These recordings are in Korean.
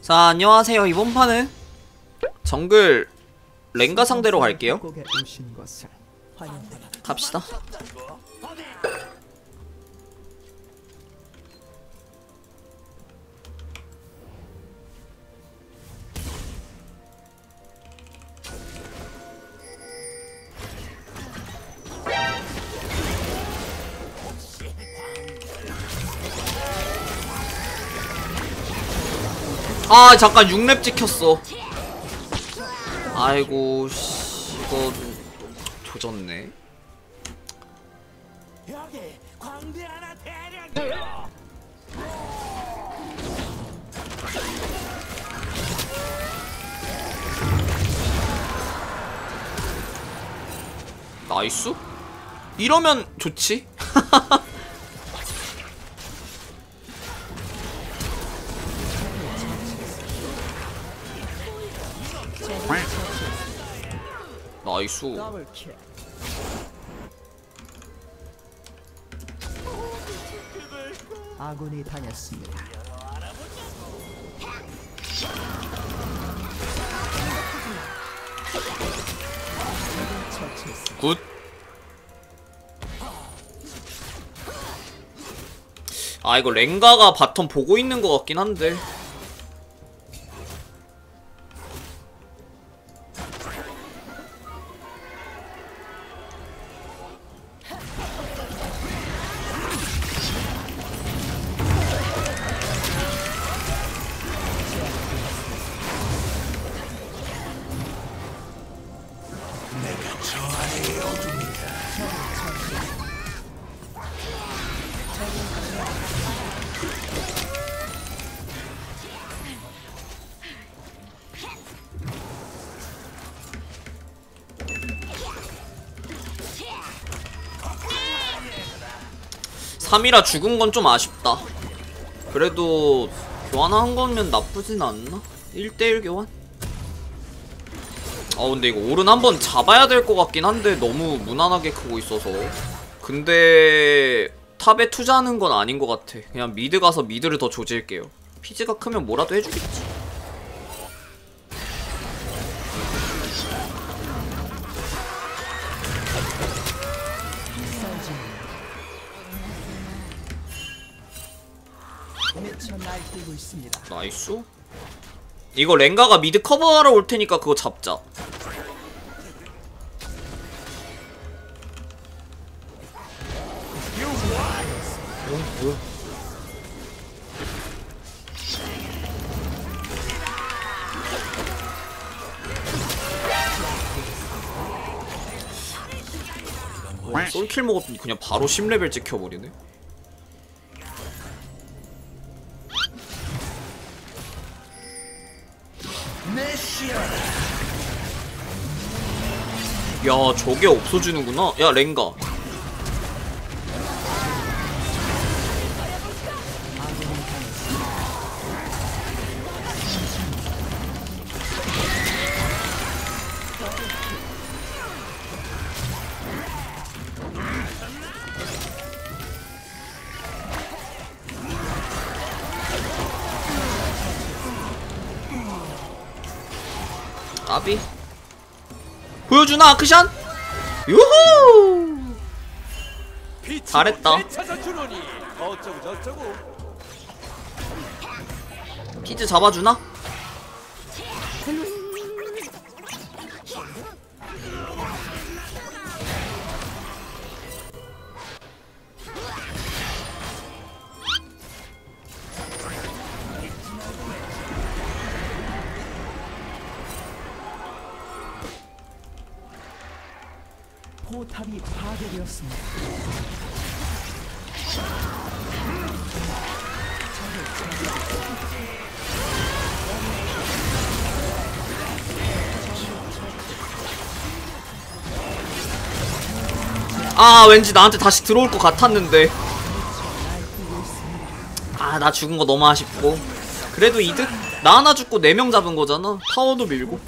자 안녕하세요 이번 판은 정글 랭가 상대로 갈게요 갑시다 아 잠깐 6렙 찍혔어 아이고 씨 이거 조졌네. 나이스? 이러면 좋지? 나이스. 아군이. 처치했습니다. 굿. 아 이거 랭가가 바텀 보고 있는 것 같긴 한데 3이라 죽은 건 좀 아쉽다. 그래도 교환한 거면 나쁘진 않나? 1대1 교환? 아 근데 이거 오른 한 번 잡아야 될 것 같긴 한데 너무 무난하게 크고 있어서. 근데 탑에 투자하는 건 아닌 것 같아. 그냥 미드 가서 미드를 더 조질게요. 피지가 크면 뭐라도 해주겠지 날뛰고 있습니다. nice. 이거 랭가가 mid 커버하러 올 테니까 그거 잡자. 어, 솔킬 먹었더니 그냥 바로 10레벨 찍혀버리네 야 저게 없어지는구나. 야 랭가 까비? 보여주나 아크샨? 유후! 잘했다. 키즈 잡아주나? 파괴되었습니다. 아 왠지 나한테 다시 들어올 것 같았는데. 아 나 죽은 거 너무 아쉽고. 그래도 이득? 나 하나 죽고 4명 잡은 거잖아. 타워도 밀고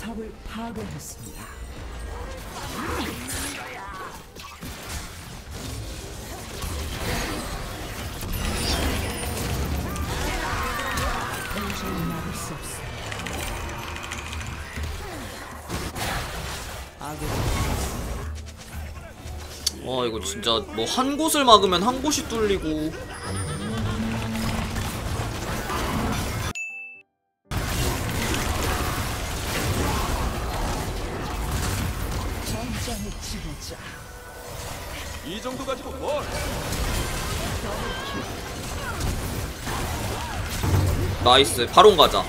와 이거 진짜 뭐 한 곳을 막으면 한 곳이 뚫리고. 이 정도 가지고 뭘? nice 바론 가자.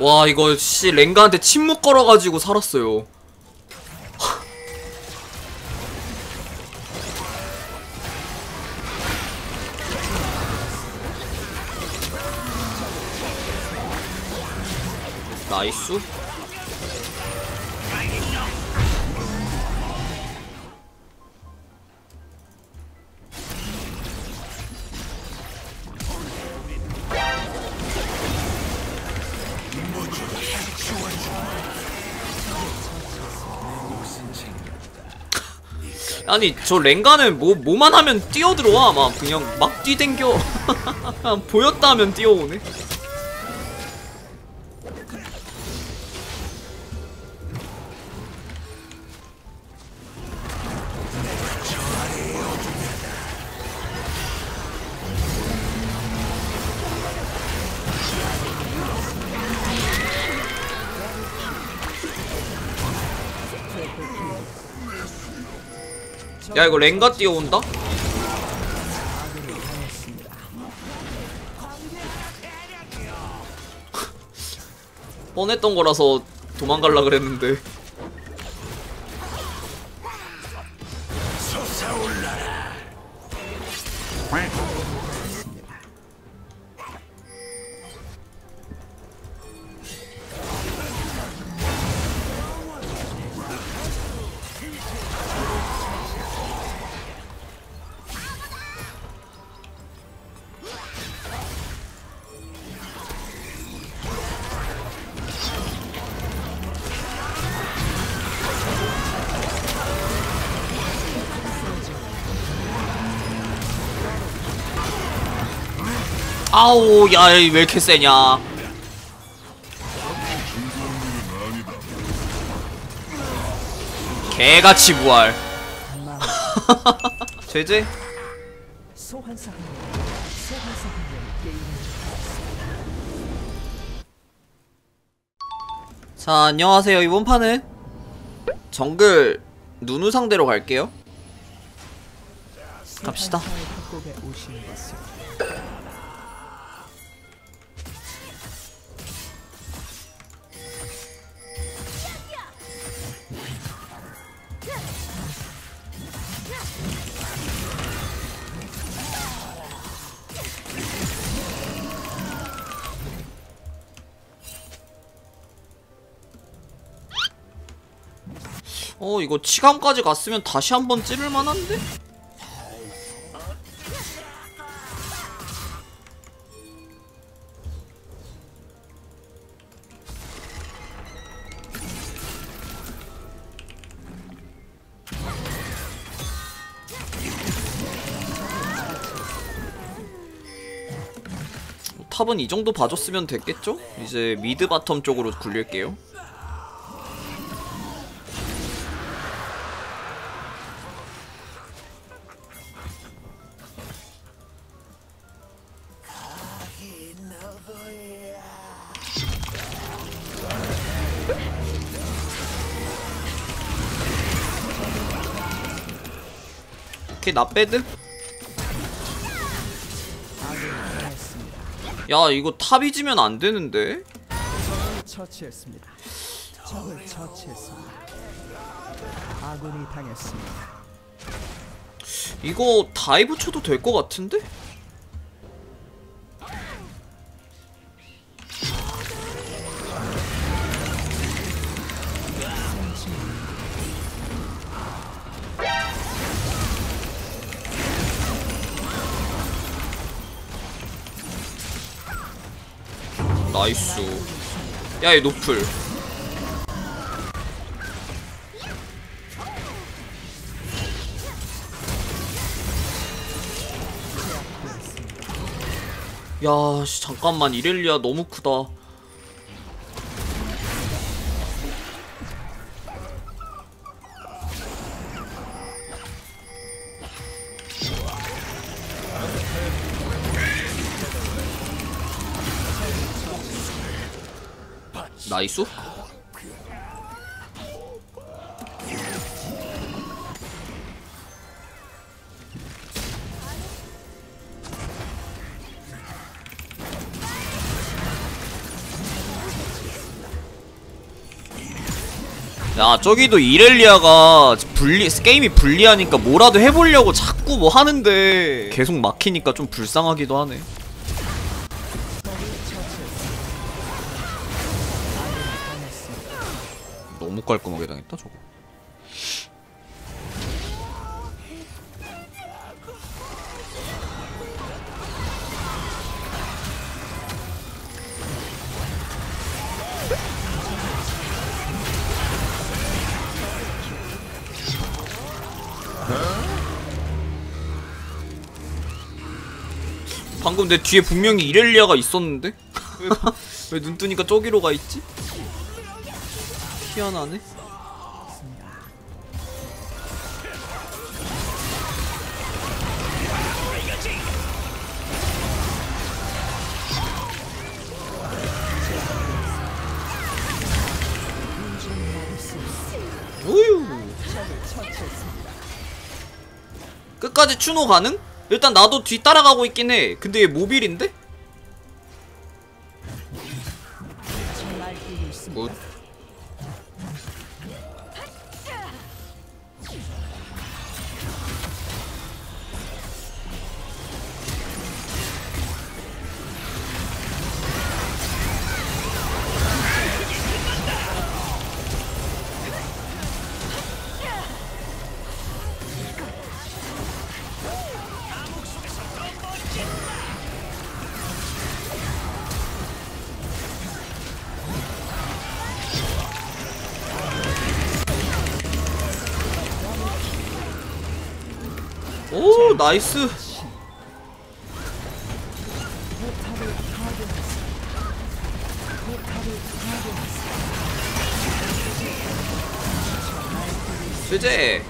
와 이거 씨 랭가한테 침묵 걸어가지고 살았어요 나이스. 아니 저 랭가는 뭐 뭐만 하면 뛰어들어와. 막 그냥 막 뛰댕겨. 보였다 하면 뛰어오네 야 이거 랭가 뛰어온다? 뻔했던 거라서 도망갈라 그랬는데 아우 야 왜 이렇게 세냐? 개같이 부활. 제제? 자 안녕하세요 이번 판은. 정글 누누 상대로 갈게요. 갑시다. 어 이거 치감까지 갔으면 다시 한번 찌를 만한데? top은 이 정도 봐줬으면 됐겠죠? 이제 mid bottom 쪽으로 굴릴게요. 나 빼드? 야 이거 top이 지면 안 되는데? 처치했습니다. 적을 처치했습니다. 아군이 당했습니다. 이거 dive 쳐도 될 것 같은데? 나이스. 야얘 노플. 야, 씨, 잠깐만. 이렐리아 너무 크다. nice. 야 저기도 이렐리아가 불리 게임이 불리하니까 뭐라도 해보려고 자꾸 뭐 하는데 계속 막히니까 좀 불쌍하기도 하네 너무 깔끔하게 당했다 저거 방금 내 뒤에 분명히 이렐리아가 있었는데? 왜 눈 뜨니까 저기로 가 있지? 희한하네. 우유. 끝까지 추노 가능? 일단 나도 뒤 따라가고 있긴 해. 근데 얘 모빌인데? 날 나이스. 쇠제